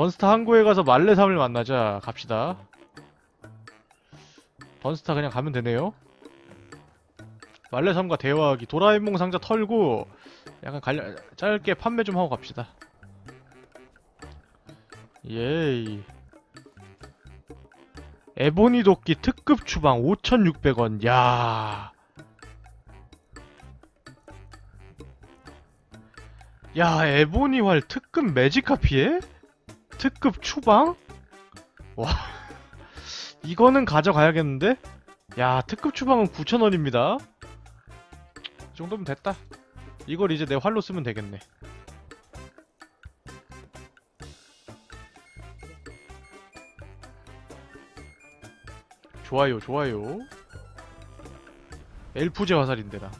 던스타 항구에 가서 말레삼을 만나자. 갑시다. 던스타 그냥 가면 되네요. 말레삼과 대화하기. 도라에몽 상자 털고 약간 갈려, 짧게 판매 좀 하고 갑시다. 예이. 에보니 도끼 특급 추방 5,600원. 야. 야, 에보니 활 특급 매직 카피에? 특급 추방? 와. 이거는 가져가야겠는데? 야, 특급 추방은 9,000원입니다. 이 정도면 됐다. 이걸 이제 내 활로 쓰면 되겠네. 좋아요, 좋아요. 엘프제 화살인데 나.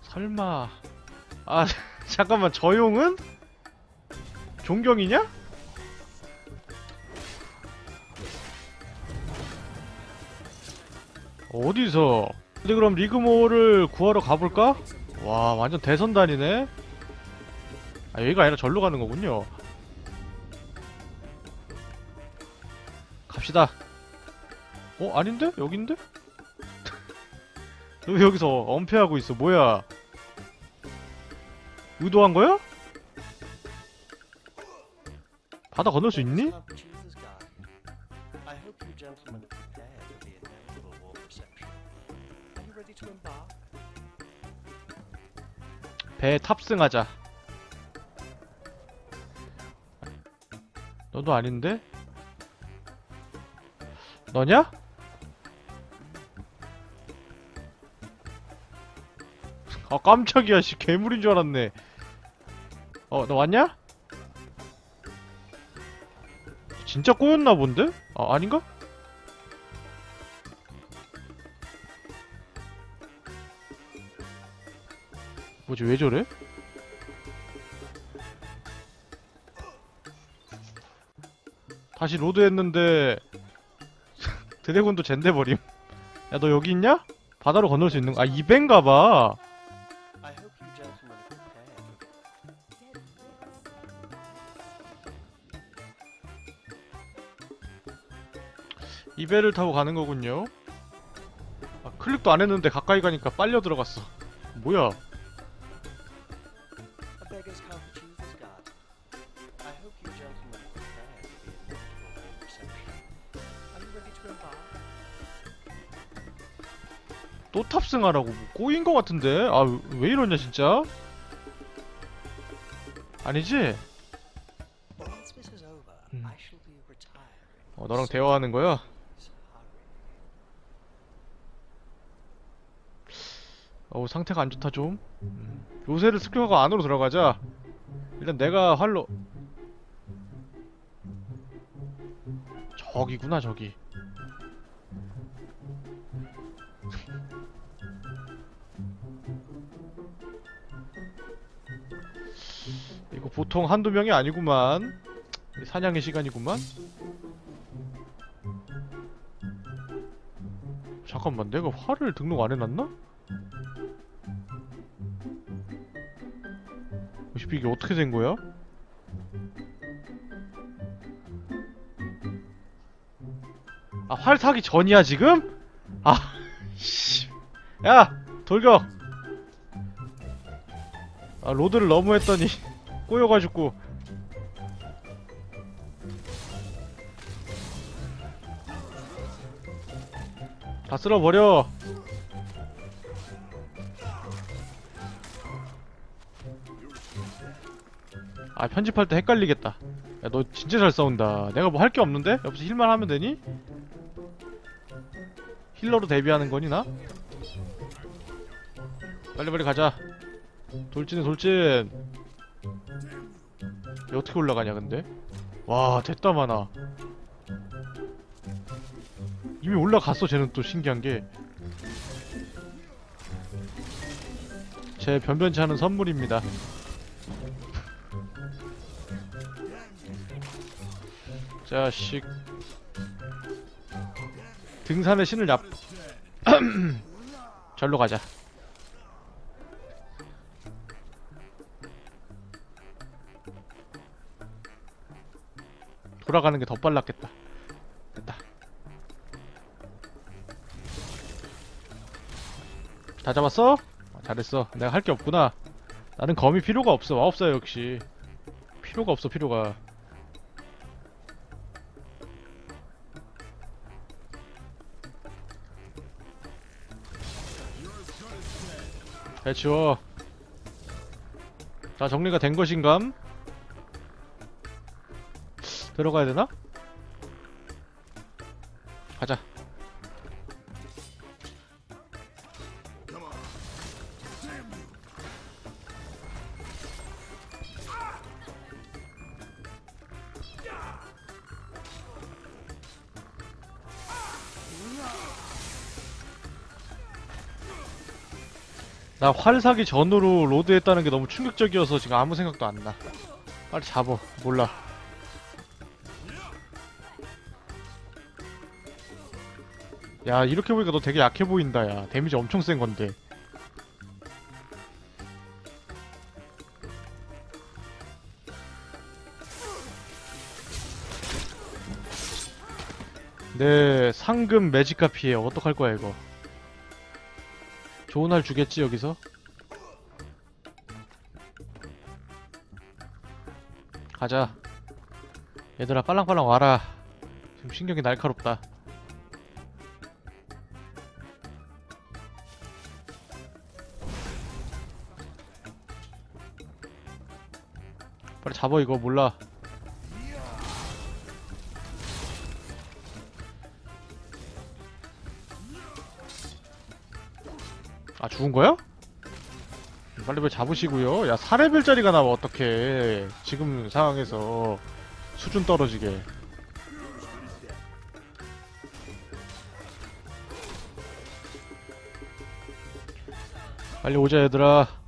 설마. 아, 잠깐만, 저 용은? 존경이냐? 어디서? 근데 그럼 리그모를 구하러 가볼까? 와, 완전 대선단이네? 아, 여기가 아니라 절로 가는 거군요. 갑시다. 어? 아닌데? 여긴데? 너 왜 여기서 엄폐하고 있어? 뭐야? 의도한 거야? 바다 건널 수 있니? 배에 탑승하자. 너도 아닌데? 너냐? 아 깜짝이야 씨 괴물인 줄 알았네 어 너 왔냐? 진짜 꼬였나 본데? 아 아닌가? 뭐지 왜 저래? 다시 load 했는데 dragon도 젠 돼버림 야 너 여기 있냐? 바다로 건널 수 있는 거? 아 이 밴가봐 I hope you gentlemen are prepared. 이 배를 타고 가는 거군요. 아, 클릭도 안 했는데 가까이 가니까 빨려 들어갔어. 뭐야? 또 탑승하라고 뭐 꼬인 거 같은데? 아 왜 이러냐 진짜? 아니지? Retiring. 어 너랑 대화하는 거야? 어우 상태가 안 좋다 좀. 음. 요새를 습격하고 안으로 들어가자. 일단 내가 활로 저기구나 저기. 보통 한두 명이 아니구만. 사냥의 시간이구만. 잠깐만, 내가 활을 등록 안 해놨나? 어차피 이게 어떻게 된 거야? 아, 활 사기 전이야, 지금? 아, 씨. 야! 돌격! 아, 로드를 너무 했더니, 꼬여가지고. 다 쓸어버려! 아 편집할 때 헷갈리겠다 야 너 진짜 잘 싸운다 내가 뭐 할 게 없는데? 옆에서 힐만 하면 되니? 힐러로 데뷔하는 거니 나? 빨리빨리 가자 돌진해 돌진 얘 어떻게 올라가냐 근데? 와 됐다 많아 이미 올라갔어 쟤는 또 신기한게. 제 변변치 않은 선물입니다. 자식. 등산의 신을 납 절로 가자 돌아가는 게 더 빨랐겠다. 됐다. 다 잡았어? 어, 잘했어. 내가 할 게 없구나. 나는 검이 필요가 없어. 없어요 역시. 필요가 없어 필요가. 배치워. 자 정리가 된 것인감? 들어가야 되나? 가자 나 활 사기 전으로 로드했다는 게 너무 충격적이어서 지금 아무 생각도 안 나. 빨리 잡어. 몰라. 야, 이렇게 보니까 너 되게 약해 보인다, 야. 데미지 엄청 센 건데. 네, 상금 매직카 피해. 어떡할 거야, 이거. 좋은 날 주겠지 여기서? 가자 얘들아 빨랑빨랑 와라 지금 신경이 날카롭다 빨리 잡어 이거 몰라 아 죽은 거야? 빨리 빨리 잡으시고요. 야 4레벨짜리가 나와 어떡해. 지금 상황에서 수준 떨어지게. 빨리 오자 얘들아.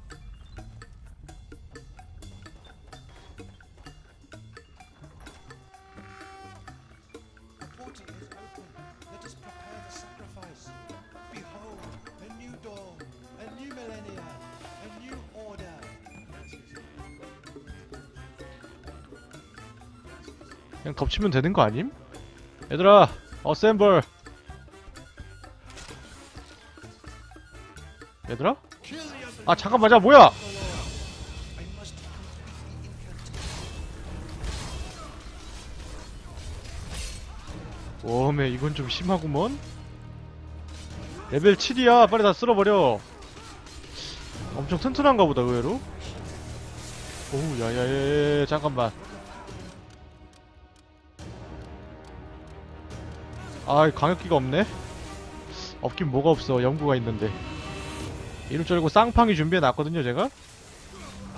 그냥 덮치면 되는 거 아님? 얘들아, 어셈블. 얘들아? 아 잠깐만, 야 뭐야? 웜에 이건 좀 심하구먼? 레벨 7이야 빨리 다 쓸어버려 엄청 튼튼한가 보다 의외로 오우 야야야 잠깐만 아 광역기가 없네 없긴 뭐가 없어 연구가 있는데 이럴 줄 알고 쌍지팡이 준비해놨거든요 제가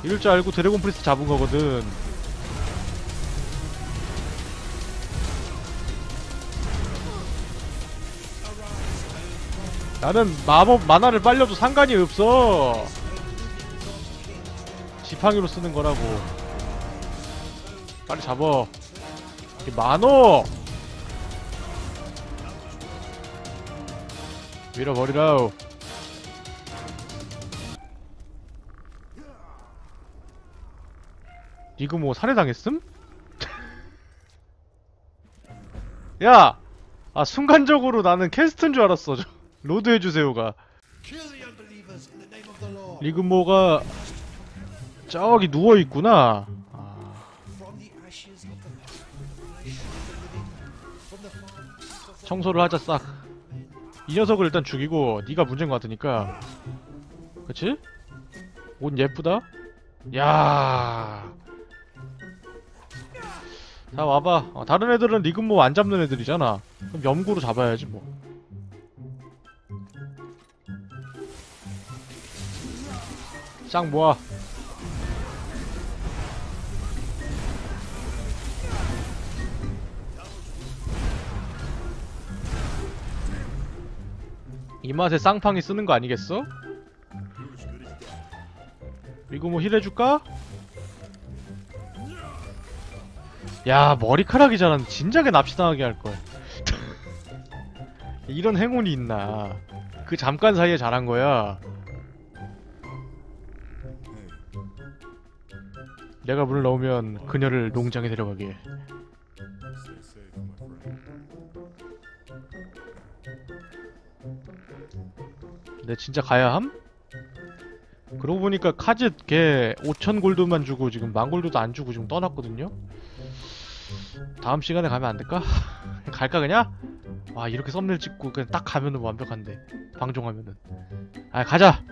이럴 줄 알고 Dragon Priest 잡은 거거든 나는 마법 mana를 빨려도 상관이 없어. 지팡이로 쓰는 거라고. 빨리 잡어. 이게 밀어버리라우. 이거 뭐 살해당했음? 야! 아 순간적으로 나는 quest인 줄 알았어. 저. load 해주세요가. 리그모가 저기 누워 있구나. 청소를 하자 싹. 이 녀석을 일단 죽이고 네가 문제인 것 같으니까. 그치? 옷 예쁘다. 야. 자 와봐. 어, 다른 애들은 리그모 안 잡는 애들이잖아. 그럼 염구로 잡아야지 뭐. 싹 모아. 이 맛에 쌍팡이 쓰는 거 아니겠어? 이거 뭐 힐해줄까? 야 머리카락이 자란 진작에 납치당하게 할걸 이런 행운이 있나 그 잠깐 사이에 잘한 거야 내가 문을 넣으면 그녀를 농장에 데려가게 내 진짜 가야 함? 그러고 보니까 카즈 걔 5천 골드만 주고 지금 만 골드도 안 주고 지금 떠났거든요? 다음 시간에 가면 안 될까? 갈까 그냥? 와 이렇게 썸네일 찍고 그냥 딱 가면은 완벽한데 방종하면은 아 가자